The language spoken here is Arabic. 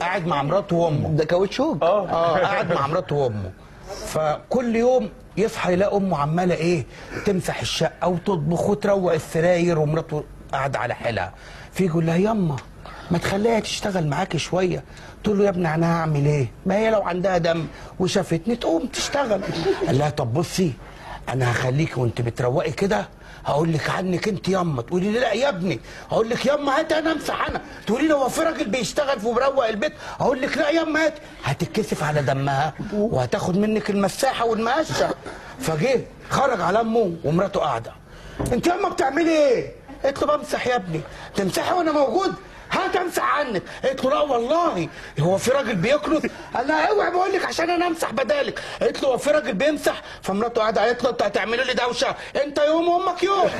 قاعد مع مراته وأمه. ده كاوتشوك آه. قاعد مع مراته وأمه. فكل يوم يصحى يلاقي أمه عمالة إيه تمسح الشقة وتطبخ وتروق السراير ومراته قاعدة على حيلها. في يقول لها يما ما تخليها تشتغل معاكي شوية. تقول له يا ابني أنا هعمل إيه؟ ما هي لو عندها دم وشافتني تقوم تشتغل. قال لها طب بصي أنا هخليكي وانت بتروقي كده هقول لك عنك انت يما. تقولي لي لا يا ابني. هقول لك يما هات أنا امسح أنا. تقولي لي هو في راجل بيشتغل ومروق البيت. هقول لك لا يما هات. هتتكسف على دمها وهتاخد منك المساحة والمقشة. فجه خرج على امه ومراته قاعدة. انت يما بتعملي إيه؟ قلت له بمسح يا ابني. تمسحي وأنا موجود؟ هات امسح عنك. قلت له لا والله. هو في راجل بيكنس. قال لها اوعي بقول لك عشان أنا امسح بدالك. قلت له هو في راجل بيمسح؟ فمراته قاعدة قالت له انت هتعملي لي دوشة. انت يوم وامك يوم.